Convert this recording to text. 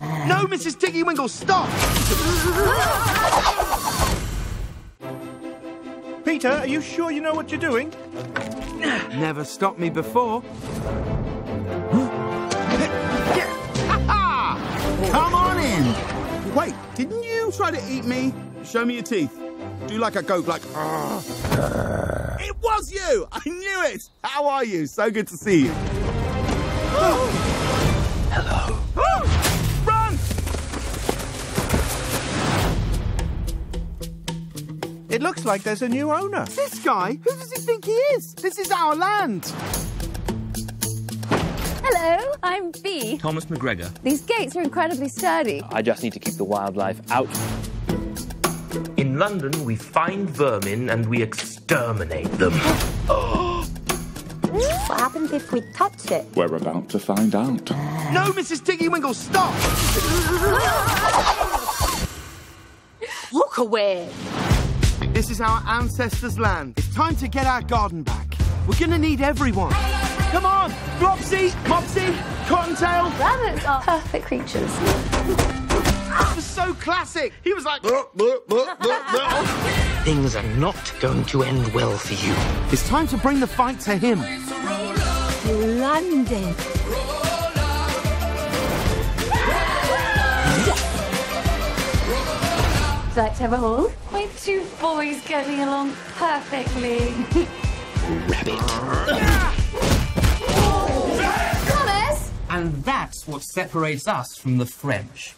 No, Mrs. Tiggy Winkle, stop! Peter, are you sure you know what you're doing? Never stopped me before. Come on in. Wait, didn't you try to eat me? Show me your teeth. Do like a goat, like. "Arr." It was you. I knew it. How are you? So good to see you. It looks like there's a new owner. This guy? Who does he think he is? This is our land. Hello, I'm Bea. Thomas McGregor. These gates are incredibly sturdy. I just need to keep the wildlife out. In London, we find vermin and we exterminate them. What happens if we touch it? We're about to find out. No, Mrs. Tiggy Winkle, stop! Look away. This is our ancestors' land. It's time to get our garden back. We're gonna need everyone. Come on, Flopsy, Mopsy, Cottontail. Rabbits are perfect creatures. That was so classic. He was like, Things are not going to end well for you. it's time to bring the fight to him. London. Would you like to have a hold? My two boys getting along perfectly. Thomas! And that's what separates us from the French.